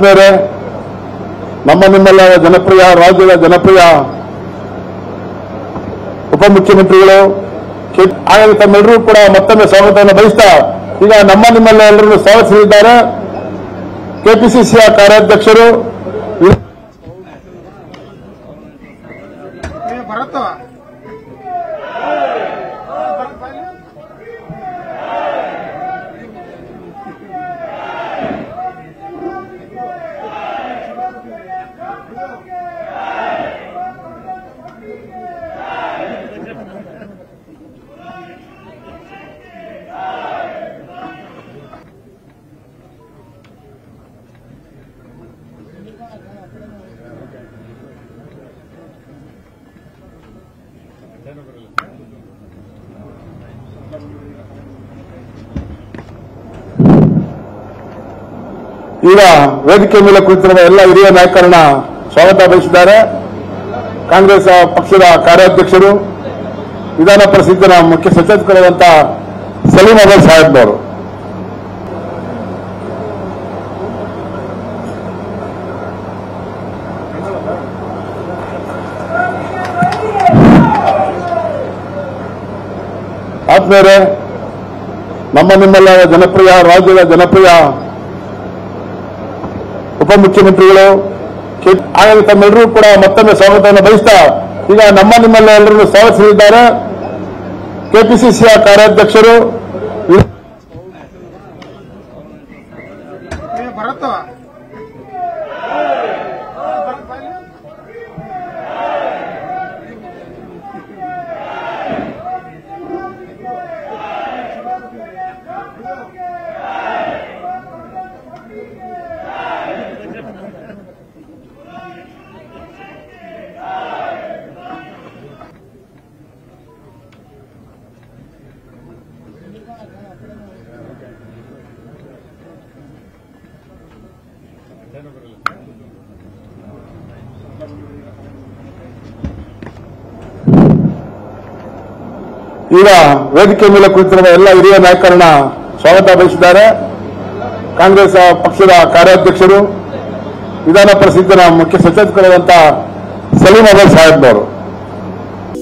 ಆದ್ಮೇಲೆ ನಮ್ಮ ನಿಮ್ಮೆಲ್ಲ ಜನಪ್ರಿಯ, ರಾಜ್ಯದ ಜನಪ್ರಿಯ ಉಪಮುಖ್ಯಮಂತ್ರಿಗಳು ಹಾಗಾಗಿ ತಮ್ಮೆಲ್ಲರೂ ಕೂಡ ಮತ್ತೊಮ್ಮೆ ಸ್ವಾಗತವನ್ನು ಬಯಸ್ತಾ, ಈಗ ನಮ್ಮ ನಿಮ್ಮೆಲ್ಲ ಎಲ್ಲರನ್ನು ಸ್ವಾಗತಿಸಲಿದ್ದಾರೆ. ಕೆಪಿಸಿಸಿಯ ಕಾರ್ಯಾಧ್ಯಕ್ಷರು ಭರತ ಈಗ ವೇದಿಕೆ ಮೇಲೆ ಕುಳಿತಿರುವ ಎಲ್ಲ ಹಿರಿಯ ನಾಯಕರನ್ನ ಸ್ವಾಗತ ಬಯಸಿದ್ದಾರೆ. ಕಾಂಗ್ರೆಸ್ ಪಕ್ಷದ ಕಾರ್ಯಾಧ್ಯಕ್ಷರು, ವಿಧಾನ ಪರಿಷತ್ತಿನ ಮುಖ್ಯ ಸಚೇತಕರಾದಂತಹ ಸಲೀಂ ಅಹಮದ್ ಸಾಹೇಬ್ನವರು. ಆದ್ಮೇಲೆ ನಮ್ಮ ನಿಮ್ಮೆಲ್ಲ ಜನಪ್ರಿಯ, ರಾಜ್ಯದ ಜನಪ್ರಿಯ ಉಪಮುಖ್ಯಮಂತ್ರಿಗಳು ಹಾಗಾಗಿ ತಮ್ಮೆಲ್ಲರೂ ಕೂಡ ಮತ್ತೊಮ್ಮೆ ಸ್ವಾಗತವನ್ನು ಬಯಸ್ತಾ, ಈಗ ನಮ್ಮ ನಿಮ್ಮೆಲ್ಲ ಎಲ್ಲರನ್ನು ಸ್ವಾಗತಿಸಲಿದ್ದಾರೆ. ಕೆಪಿಸಿಸಿಯ ಕಾರ್ಯಾಧ್ಯಕ್ಷರು ಭರತ ಈಗ ವೇದಿಕೆ ಮೇಲೆ ಕುಳಿತಿರುವ ಎಲ್ಲ ಹಿರಿಯ ನಾಯಕರನ್ನ ಸ್ವಾಗತ ಬಯಸಿದ್ದಾರೆ. ಕಾಂಗ್ರೆಸ್ ಪಕ್ಷದ ಕಾರ್ಯಾಧ್ಯಕ್ಷರು, ವಿಧಾನ ಪರಿಷತ್ತಿನ ಮುಖ್ಯ ಸಚೇತಕರಾದಂತಹ ಸಲೀಂ ಅಹಮದ್ ಸಾಹೇಬ್ನವರು.